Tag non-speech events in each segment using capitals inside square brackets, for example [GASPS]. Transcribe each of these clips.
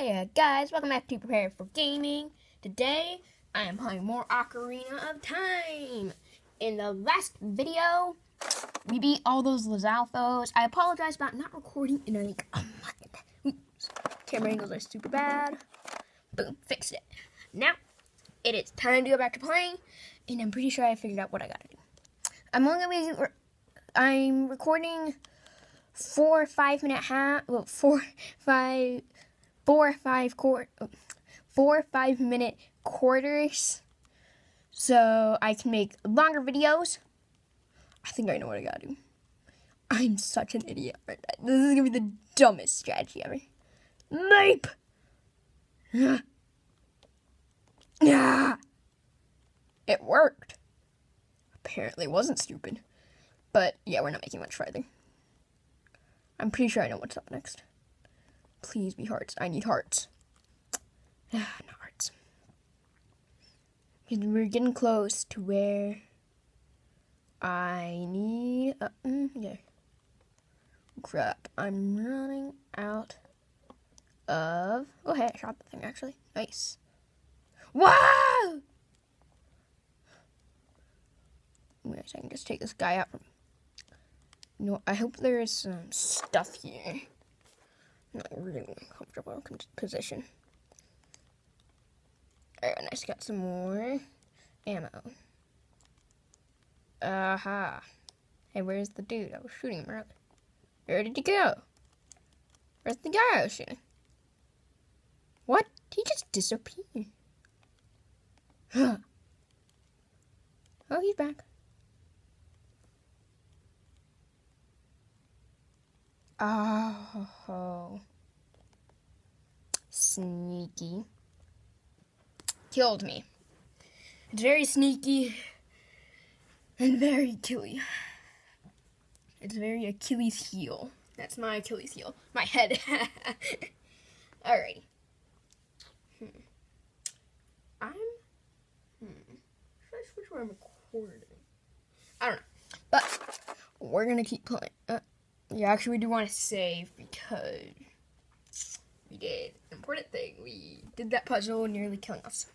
Hiya guys, welcome back to Prepared for Gaming. Today, I am playing more Ocarina of Time. In the last video, we beat all those Lizalfos. I apologize about not recording in like a month. Oops. Camera angles are super bad. Boom, fixed it. Now, it is time to go back to playing, and I'm pretty sure I figured out what I gotta do. I'm only gonna be, I'm recording four five minute half, well, four, five, four, or five quart, four, or five minute quarters so I can make longer videos. I think I know what I gotta do. I'm such an idiot. This is gonna be the dumbest strategy ever. Nape! Yeah. It worked. Apparently it wasn't stupid. But yeah, we're not making much farther. I'm pretty sure I know what's up next. Please be hearts. I need hearts. [SIGHS] not hearts. We're getting close to where I need. Uh, mm, yeah. Crap. I'm running out of. Oh, hey, I shot the thing actually. Nice. Wow! Wait a second, just take this guy out know, I hope there is some stuff here. Not really comfortable position. Alright, nice. Got some more ammo. Aha. Hey, where's the dude? I was shooting him earlier. Where did he go? Where's the guy I was shooting? What? He just disappeared. Huh. [GASPS] oh, he's back. Oh. Sneaky. Killed me. It's very sneaky and very killy. It's very Achilles heel. That's my Achilles heel. My head. [LAUGHS] Alrighty. Hmm. I'm. Hmm. Should I switch where I'm recording? I don't know. But we're gonna keep playing. Uh, yeah, actually, we do want to save because we did an important thing. We did that puzzle, nearly killing us.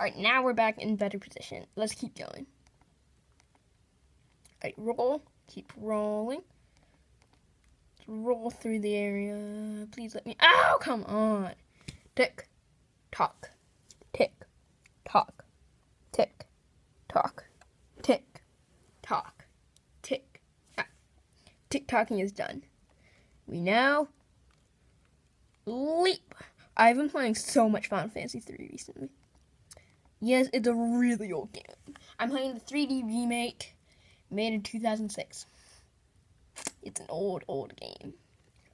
Alright, now we're back in better position. Let's keep going. Alright, roll. Keep rolling. Roll through the area. Please let me. Ow, come on. Tick, tock. Tick, tock. Tick, tock. Tick, tock. Tick. Ah. Tick tocking is done. We now leap. I've been playing so much Final Fantasy 3 recently. Yes, it's a really old game. I'm playing the 3D remake made in 2006. It's an old, old game.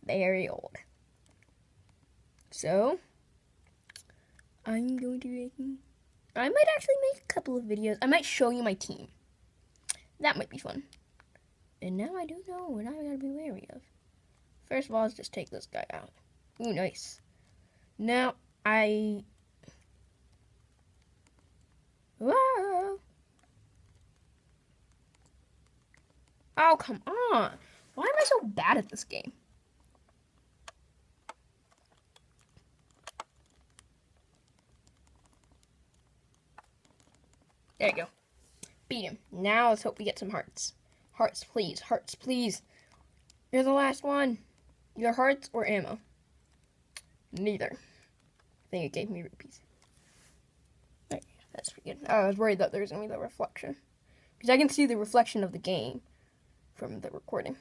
Very old. So, I'm going to make. I might actually make a couple of videos. I might show you my team. That might be fun. And now I do know what I gotta be wary of. First of all, let's just take this guy out. Ooh, nice. Now, I Whoa. Oh, come on. Why am I so bad at this game? There you go. Beat him. Now let's hope we get some hearts. Hearts, please. Hearts, please. You're the last one. Your hearts or ammo. Neither. I think it gave me rupees. That's pretty good. I was worried that there was going to be the reflection. Because I can see the reflection of the game from the recording.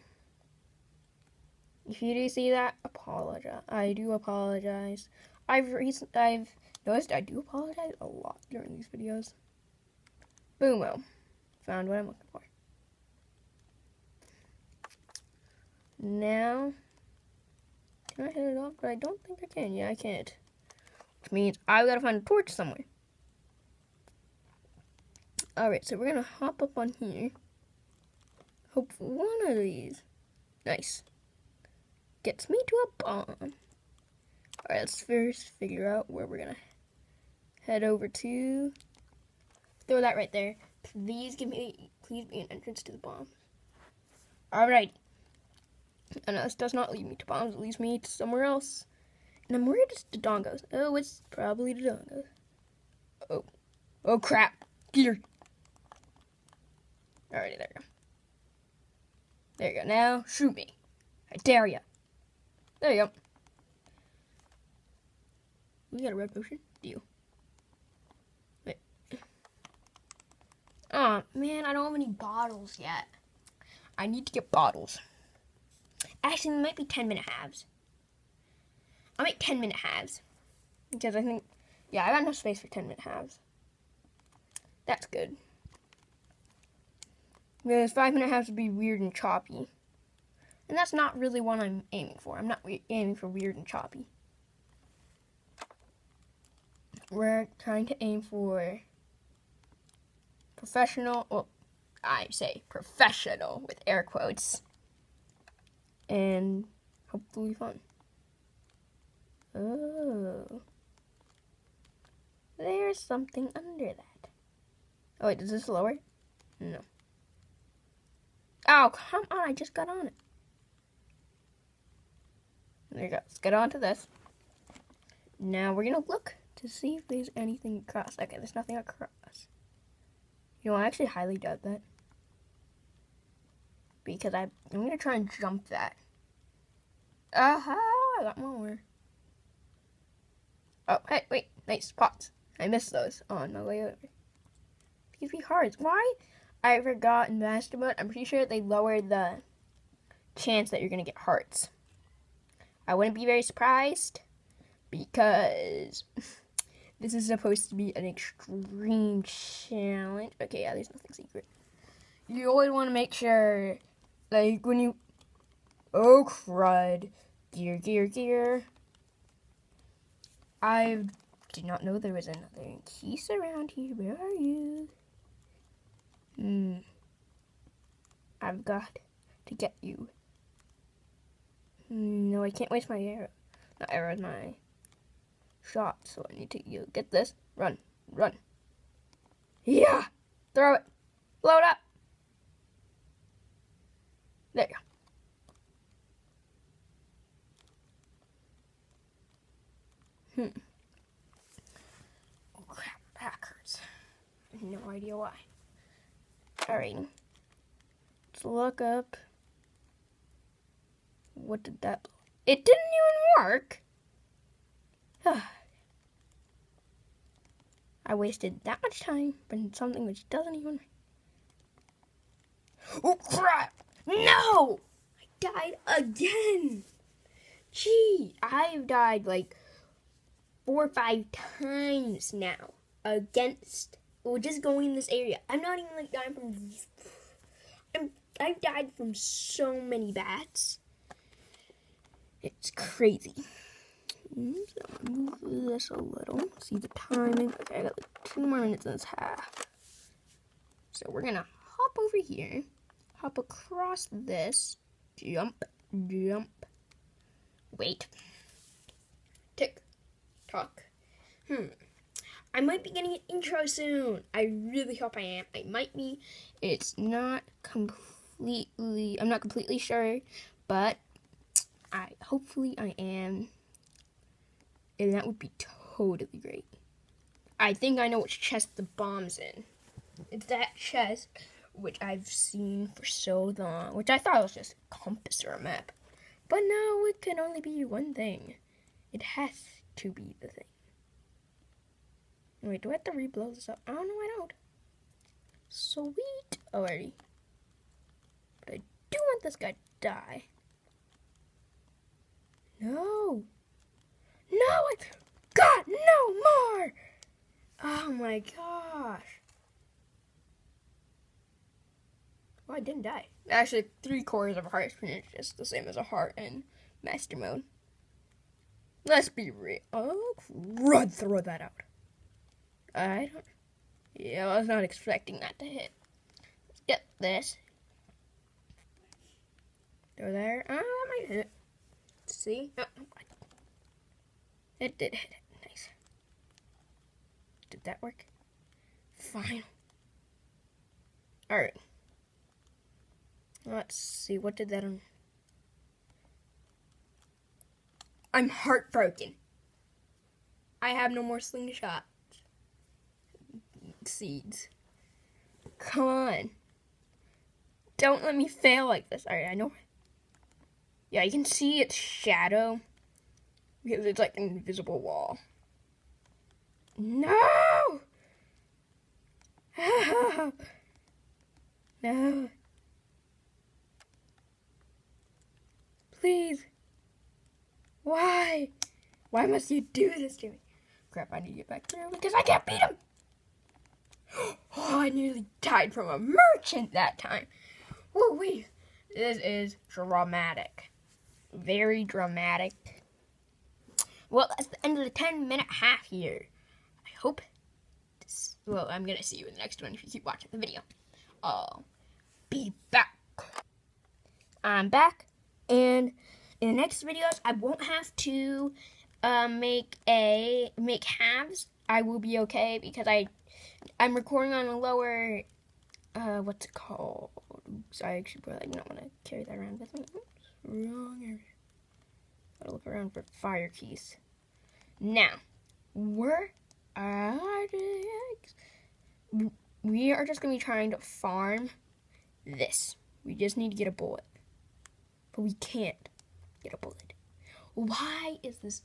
If you do see that, apologize. I do apologize. I've recent, I've noticed I do apologize a lot during these videos. Boom, well, found what I'm looking for. Now, can I hit it off? But I don't think I can. Yeah, I can't. Which means I've got to find a torch somewhere. Alright, so we're gonna hop up on here. Hope one of these, nice, gets me to a bomb. Alright, let's first figure out where we're gonna head over to. Throw that right there. Please give me, please be an entrance to the bomb. Alright. And this does not lead me to bombs, it leads me to somewhere else. And I'm worried it's the dongos. Oh, it's probably the dongos. Oh. Oh, crap. Gear. Alrighty, there you go. There you go. Now, shoot me. I dare you. There you go. We got a red potion? Do you? Wait. Oh, man, I don't have any bottles yet. I need to get bottles. Actually, it might be 10 minute halves. I'll make 10 minute halves. Because I think, yeah, I got enough space for 10 minute halves. That's good. Because 5 minute halves would be weird and choppy. And that's not really what I'm aiming for. I'm not aiming for weird and choppy. We're trying to aim for professional, well, I say professional with air quotes, and hopefully fun. Oh. There's something under that. Oh, wait, is this lower? No. Oh, come on, I just got on it. There you go. Let's get on to this. Now we're going to look to see if there's anything across. Okay, there's nothing across. You know, I actually highly doubt that. Because I, I'm going to try and jump that. Aha! I got more. Oh, hey, wait. Nice pots. I missed those on my way over. These be hard. Why? I forgot in Master Mode. I'm pretty sure they lowered the chance that you're going to get hearts. I wouldn't be very surprised because [LAUGHS] this is supposed to be an extreme challenge. Okay, yeah, there's nothing secret. You always want to make sure, like, when you. Oh, crud. Gear, gear, gear. I did not know there was another Keese around here. Where are you? Hmm. I've got to get you. No, I can't waste my arrow. Not arrow, my shot. So I need to you get this. Run, run. Yeah, throw it. Blow it up. There you go. Hmm. Oh crap, back hurts. No idea why. Alright. Let's look up. What did that blow? It didn't even work. I wasted that much time on something which doesn't even. Oh crap! No! I died again! Gee, I've died like four or five times now against well just going in this area. I'm not even like dying from I'm I've died from so many bats. It's crazy. So move this a little. See the timing. Okay, I got like two more minutes in this half. So we're gonna hop over here, hop across this, jump, jump. Wait. Tick, tock. Hmm. I might be getting an intro soon. I really hope I am. I might be. It's not completely. I'm not completely sure, but I hopefully I am, and that would be totally great. I think I know which chest the bomb's in. It's that chest which I've seen for so long, which I thought was just a compass or a map. But no, it can only be one thing. It has to be the thing. Wait, do I have to reblow this up? Oh, no, I don't. Sweet. Oh, Alrighty. But I do want this guy to die. No. No, I got no more. Oh my gosh. Well, I didn't die. Actually, three cores of a heart is just the same as a heart in master mode. Let's be real. Oh, run, throw that out. I don't. Yeah, I was not expecting that to hit. Let's get this. Go there. Oh, that might hit it. See? Oh, it did hit it. Nice. Did that work? Fine. Alright. Let's see. What did that on? I'm heartbroken. I have no more slingshot seeds. Come on. Don't let me fail like this. Alright, I know. Yeah, you can see its shadow because it's like an invisible wall. No! no. Please. Why? Why must you do this to me? Crap, I need to get back through because I can't beat him. [GASPS] Oh, I nearly died from a merchant that time. Woo wee. This is dramatic. Very dramatic. Well, that's the end of the 10 minute half here. I hope this, well, I'm gonna see you in the next one if you keep watching the video. I'll be back. I'm back, and in the next videos, I won't have to uh, make a make halves. I will be okay because I I'm recording on a lower uh what's it called? Oops, I actually probably don't want to carry that around with me. Oops, wrong area. Gotta look around for fire Keese. Now, we're We are just gonna be trying to farm this. We just need to get a bullet. But we can't get a bullet. Why is this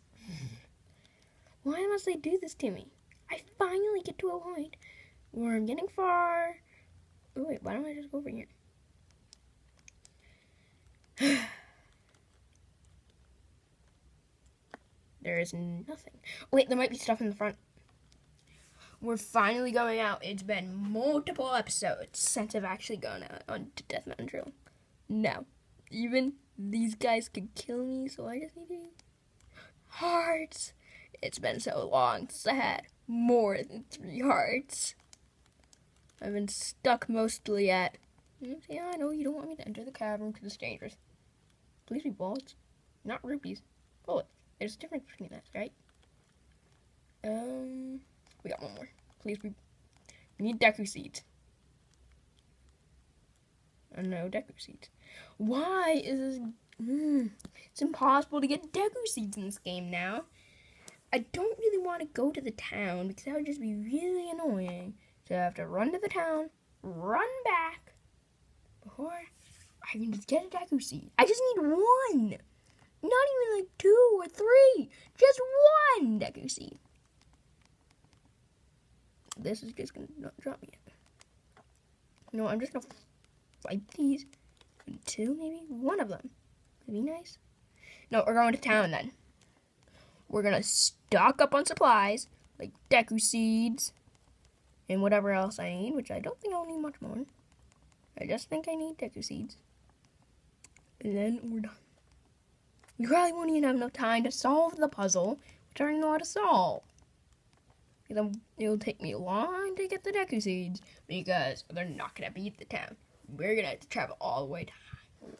why must they do this to me? I finally get to a point where I'm getting far. Oh, wait, why don't I just go over here? [SIGHS] there is nothing. Wait, there might be stuff in the front. We're finally going out. It's been multiple episodes since I've actually gone out on Death Mountain Trail. No. Even these guys could kill me, so I just need to... Hearts! It's been so long since I had more than three hearts. I've been stuck mostly at. Yeah, I know you don't want me to enter the cavern because it's dangerous. Please be bullets, not rupees. Bullets. There's a difference between that, right? Um, we got one more. Please be. We need Deku seeds. No Deku seeds. Why is this? Mm, it's impossible to get Deku seeds in this game now. I don't really want to go to the town because that would just be really annoying. So I have to run to the town, run back, before I can just get a Deku seed. I just need one! Not even like two or three, just one Deku seed. This is just gonna not drop me. No, I'm just gonna fight these until maybe one of them. That'd be nice. No, we're going to town then. We're gonna stock up on supplies, like Deku seeds, and whatever else I need, which I don't think I'll need much more. I just think I need Deku seeds. And then we're done. We probably won't even have enough time to solve the puzzle, which I don't know how to solve. Because it'll take me long to get the Deku seeds, because they're not going to beat the town. We're to have to travel all the way to Hyrule.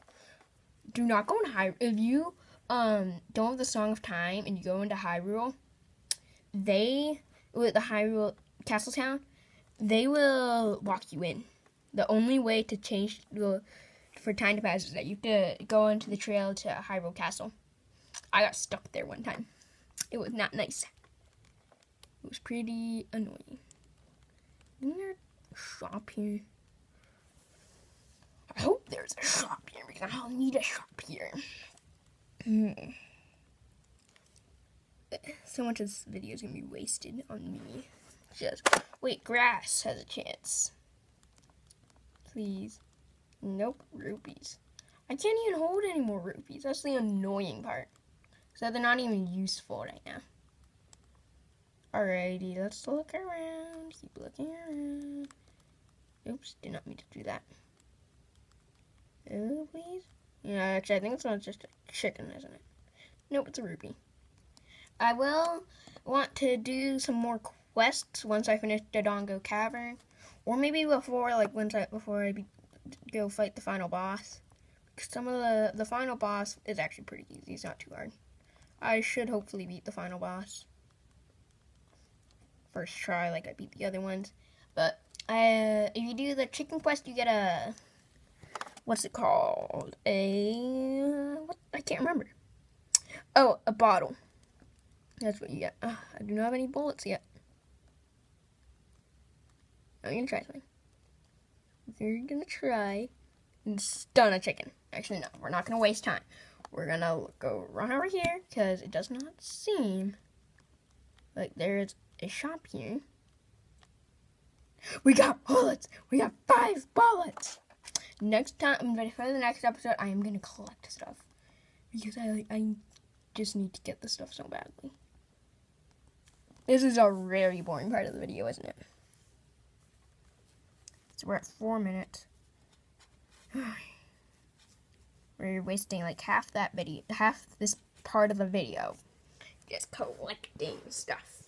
Do not go in Hyrule. If you um don't have the Song of Time and you go into Hyrule, they with the Hyrule Castle Town, they will walk you in. The only way to change the for time to pass is that you have to go into the trail to Hyrule Castle. I got stuck there one time. It was not nice. It was pretty annoying. Isn't there shop here? Hope there's a shop here because I'll need a shop here. Hmm. So much of this video is gonna be wasted on me. Just wait, grass has a chance. Please. Nope, rupees. I can't even hold any more rupees. That's the annoying part. So they're not even useful right now. Alrighty, let's look around. Keep looking around. Oops, did not mean to do that. Oh, please. Yeah, actually, I think it's not just a chicken, isn't it? Nope, it's a ruby. I will want to do some more quests once I finish Dodongo Cavern, or maybe before, like once I before I be, go fight the final boss. Because some of the the final boss is actually pretty easy. It's not too hard. I should hopefully beat the final boss first try, like I beat the other ones. But uh, if you do the chicken quest, you get a what's it called? A what? I can't remember. Oh, a bottle. That's what you get. Uh, I do not have any bullets yet. I'm gonna try something. We're gonna try and stun a chicken. Actually, no, we're not gonna waste time. We're gonna go run over here because it does not seem like there's a shop here. We got bullets. We got five bullets. Next time, ready for the next episode, I am gonna collect stuff because I I just need to get the stuff so badly. This is a very boring part of the video, isn't it? So we're at four minutes. [SIGHS] we're wasting like half that video, half this part of the video, just collecting stuff.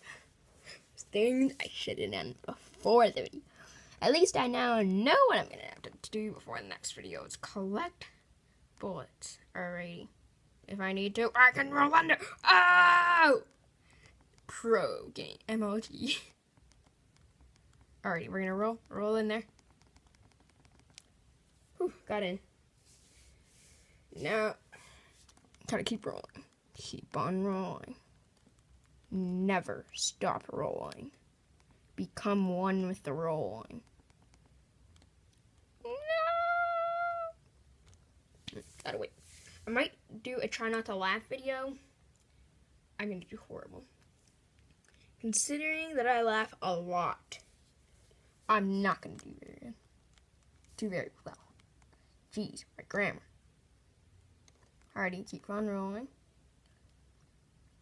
Things I should have done before the video. At least I now know what I'm gonna have to do before the next video. Is collect bullets. Alrighty. If I need to, I can roll under. Oh! Pro game. MOT. [LAUGHS] Alrighty, we're gonna roll. Roll in there. Whew, got in. Now, gotta keep rolling. Keep on rolling. Never stop rolling. Become one with the rolling. No! Gotta wait. I might do a try not to laugh video. I'm gonna do horrible. Considering that I laugh a lot, I'm not gonna do very good. Do very well. Jeez, my grammar. Alrighty, keep on rolling.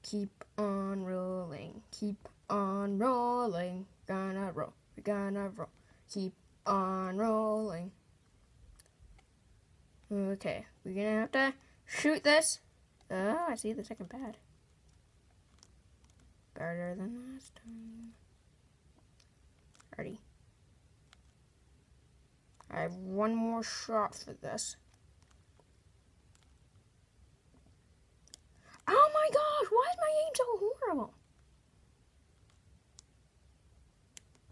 Keep on rolling. Keep on rolling. Gonna roll. We're gonna roll. Keep on rolling. Okay, we're gonna have to shoot this. Oh, I see the second pad. Better than last time. Ready. I have one more shot for this. Oh my gosh, why is my aim so horrible?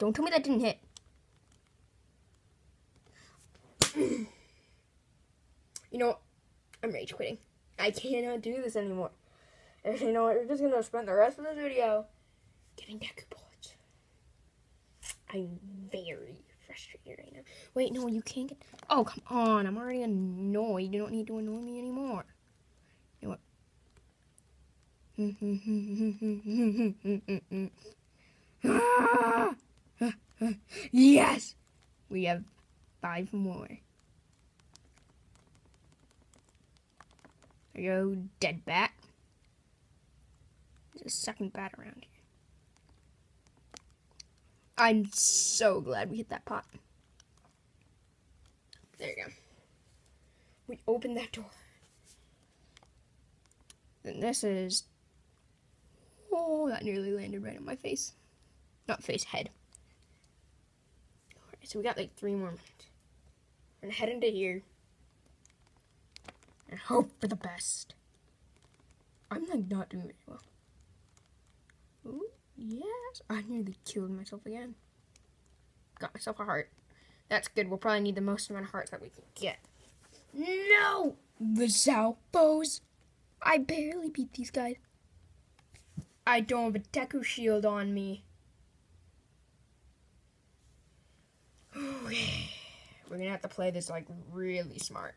Don't tell me that didn't hit. you know, I'm rage quitting. I cannot do this anymore. And you know what? We're just gonna spend the rest of this video getting Deku bullets. I'm very frustrated right now. Wait, no, you can't get. Oh, come on! I'm already annoyed. You don't need to annoy me anymore. You know what? [LAUGHS] yes, we have five more. There you go, dead bat. There's a second bat around here. I'm so glad we hit that pot. There you go. We opened that door. Then this is... Oh, that nearly landed right on my face. Not face, head. So we got like three more minutes. Gonna head into here. And hope for the best. I'm like not doing very well. Ooh, yes. I nearly killed myself again. Got myself a heart. That's good. We'll probably need the most amount of hearts that we can get. No! Lizalfos! I barely beat these guys. I don't have a Deku shield on me. We're gonna have to play this like really smart.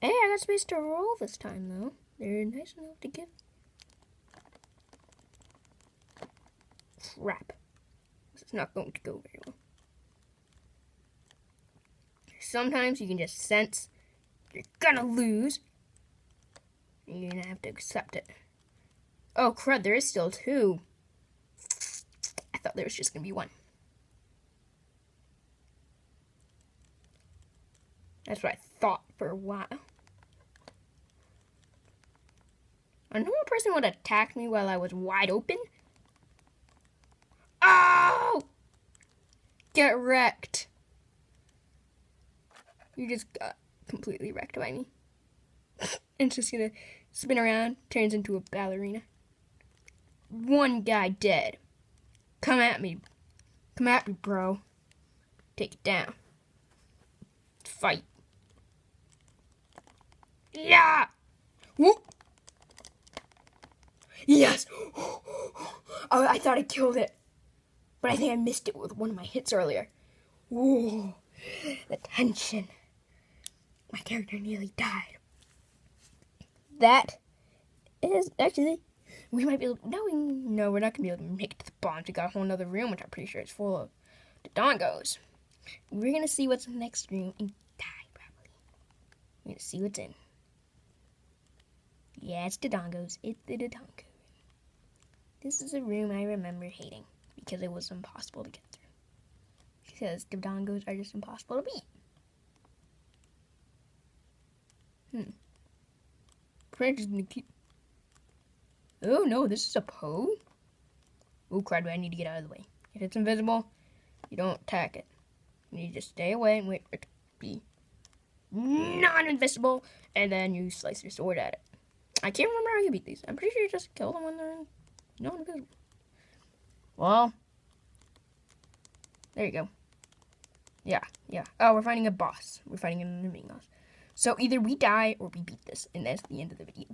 Hey, I got space to roll this time though. They're nice enough to get crap. This is not going to go very well. Sometimes you can just sense you're gonna lose. And you're gonna have to accept it. Oh crud, there is still two. I thought there was just gonna be one. That's what I thought for a while. A normal person would attack me while I was wide open. Oh! Get wrecked. You just got completely wrecked by me. [LAUGHS] it's just gonna spin around, turns into a ballerina. One guy dead. Come at me. Come at me, bro. Take it down. Fight. Yeah! Whoop! Yes! Oh, I thought I killed it. But I think I missed it with one of my hits earlier. Ooh, the tension. My character nearly died. That is actually we might be able no we, no we're not gonna be able to make it to the bomb to got a whole other room which I'm pretty sure is full of Dodongos. We're gonna see what's in the next room and die probably. We're gonna see what's in. Yeah, it's Dodongos. It's the Dodongo. This is a room I remember hating because it was impossible to get through. Because Dodongos are just impossible to beat. Hmm. Probably just gonna keep. Oh no, this is a Poe. Oh crap! I need to get out of the way. If it's invisible, you don't attack it. You just stay away and wait for it to be non-invisible, and then you slice your sword at it. I can't remember how you beat these. I'm pretty sure you just kill them when they're non-invisible. Well, there you go. Yeah, yeah. Oh, we're fighting a boss. We're fighting an enemy boss. So either we die or we beat this, and that's the end of the video.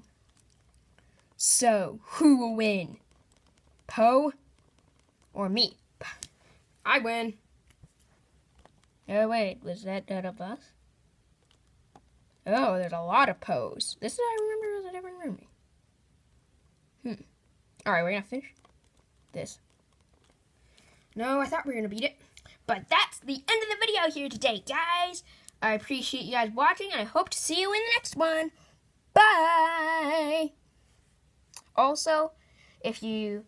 So, who will win? Poe or me? I win. Oh, wait, was that not a boss? Oh, there's a lot of Poes. This is, I remember, room. Hmm. Alright, we're gonna finish this. No, I thought we were gonna beat it. But that's the end of the video here today, guys. I appreciate you guys watching, and I hope to see you in the next one. Bye! Also, if you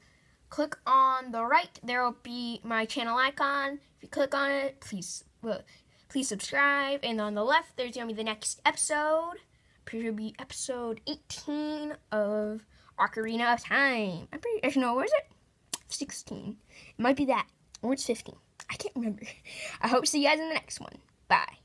click on the right, there will be my channel icon. If you click on it, please please subscribe. And on the left, there's going to be the next episode. Pretty sure be episode 18 of Ocarina of Time. I'm pretty, actually, no, where is it? 16. It might be that, or it's 15. I can't remember. [LAUGHS] I hope to see you guys in the next one. Bye.